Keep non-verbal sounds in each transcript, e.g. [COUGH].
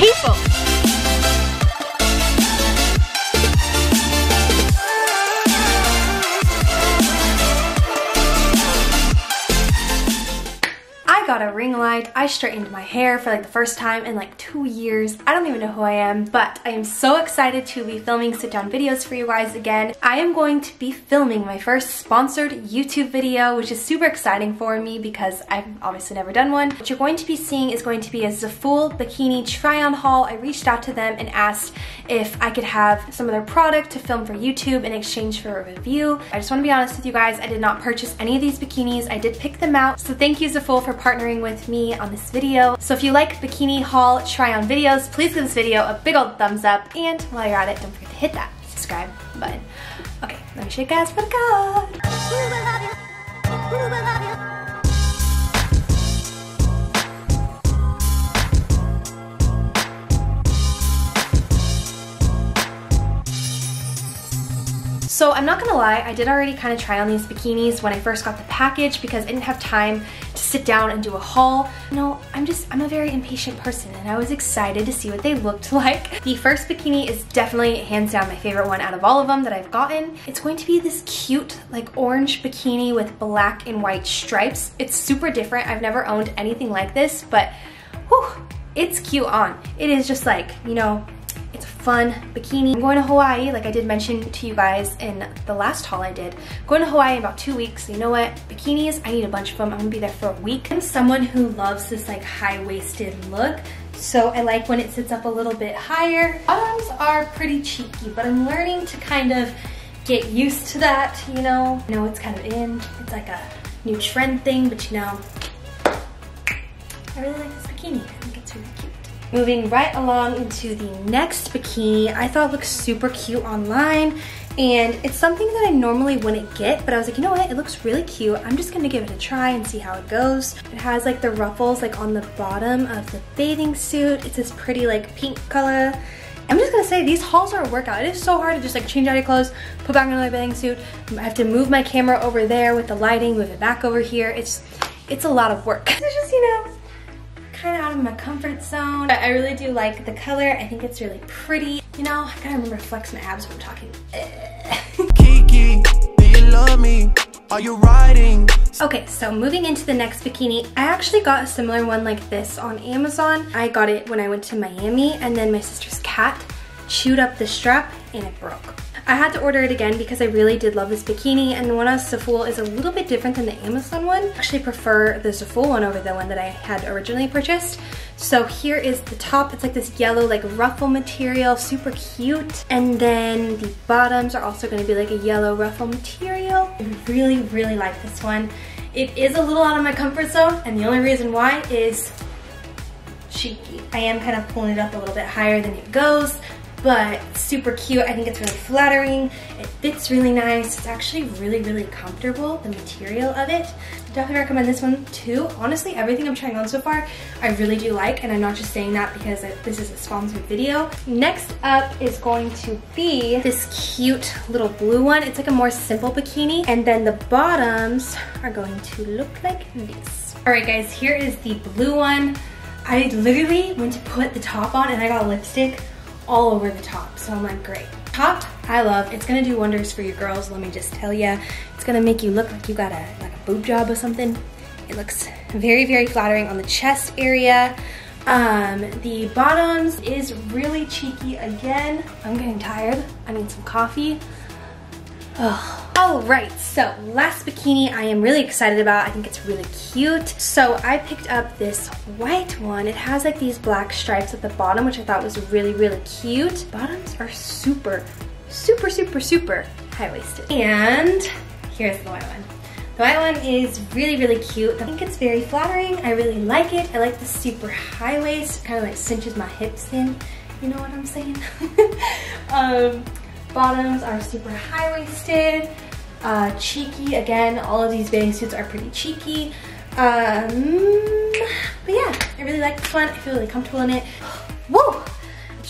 people. A ring light. I straightened my hair for like the first time in like two years. I don't even know who I am, but I am so excited to be filming sit down videos for you guys again. I am going to be filming my first sponsored YouTube video, which is super exciting for me because I've obviously never done one. What you're going to be seeing is going to be a Zaful bikini try on haul. I reached out to them and asked if I could have some of their product to film for YouTube in exchange for a review. I just want to be honest with you guys, I did not purchase any of these bikinis. I did pick them out. So thank you Zaful for partnering with me on this video. So if you like bikini haul try on videos, please give this video a big old thumbs up. And while you're at it, don't forget to hit that subscribe button. Okay, let me show you guys what. So I'm not gonna lie, I did already kind of try on these bikinis when I first got the package because I didn't have time to sit down and do a haul. No, I'm just, I'm a very impatient person and I was excited to see what they looked [LAUGHS] like. The first bikini is definitely hands down my favorite one out of all of them that I've gotten. It's going to be this cute like orange bikini with black and white stripes. It's super different. I've never owned anything like this, but whew, it's cute on. It is just like, you know, fun bikini. I'm going to Hawaii, like I did mention to you guys in the last haul I did. Going to Hawaii in about two weeks. You know what? Bikinis, I need a bunch of them. I'm gonna be there for a week. I'm someone who loves this like high-waisted look. So I like when it sits up a little bit higher. Bottoms are pretty cheeky, but I'm learning to kind of get used to that, you know? I know it's kind of in. It's like a new trend thing, but you know, I really like this bikini. I think it's really cute. Moving right along into the next bikini, I thought looked super cute online and it's something that I normally wouldn't get, but I was like, you know what, it looks really cute. I'm just gonna give it a try and see how it goes. It has like the ruffles like on the bottom of the bathing suit. It's this pretty like pink color. I'm just gonna say these hauls are a workout. It is so hard to just like change out your clothes, put back on my bathing suit. I have to move my camera over there with the lighting, move it back over here. It's it's a lot of work. [LAUGHS] it's just, you know, kind of out of my comfort zone. But I really do like the color. I think it's really pretty. You know, I gotta remember to flex my abs when I'm talking. [LAUGHS] Kiki, do you love me? Are you riding? Okay, so moving into the next bikini, I actually got a similar one like this on Amazon. I got it when I went to Miami and then my sister's cat chewed up the strap and it broke. I had to order it again because I really did love this bikini and the one on Zaful is a little bit different than the Amazon one. I actually prefer the Zaful one over the one that I had originally purchased. So here is the top. It's like this yellow like ruffle material, super cute. And then the bottoms are also gonna be like a yellow ruffle material. I really, really like this one. It is a little out of my comfort zone and the only reason why is cheeky. I am kind of pulling it up a little bit higher than it goes but super cute. I think it's really flattering. It fits really nice. It's actually really, really comfortable, the material of it. Definitely recommend this one too. Honestly, everything I'm trying on so far, I really do like, and I'm not just saying that because this is a sponsored video. Next up is going to be this cute little blue one. It's like a more simple bikini, and then the bottoms are going to look like this. All right guys, here is the blue one. I literally went to put the top on and I got lipstick all over the top. So I'm like, great. Top, I love. It's gonna do wonders for your girls, let me just tell you. It's gonna make you look like you got a, like a boob job or something. It looks very, very flattering on the chest area. Um, the bottoms is really cheeky again. I'm getting tired. I need some coffee. Oh, all right, so last bikini I am really excited about. I think it's really cute. So I picked up this white one. It has like these black stripes at the bottom, which I thought was really, really cute. Bottoms are super, super, super, super high-waisted. And here's the white one. The white one is really, really cute. I think it's very flattering. I really like it. I like the super high waist. kind of like cinches my hips in. You know what I'm saying? [LAUGHS] um, bottoms are super high-waisted uh, cheeky. Again, all of these bathing suits are pretty cheeky. Um, but yeah, I really like this one. I feel really comfortable in it. [GASPS] Whoa!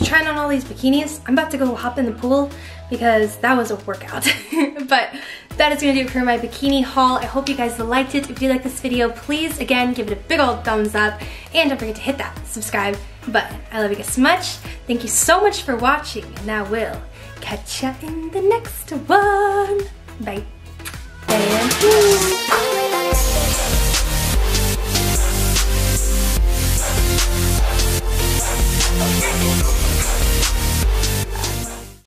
Trying on all these bikinis. I'm about to go hop in the pool because that was a workout. [LAUGHS] but that is gonna do it for my bikini haul. I hope you guys liked it. If you like this video, please, again, give it a big old thumbs up and don't forget to hit that subscribe button. I love you guys so much. Thank you so much for watching and I will catch ya in the next one. Bye. Bye.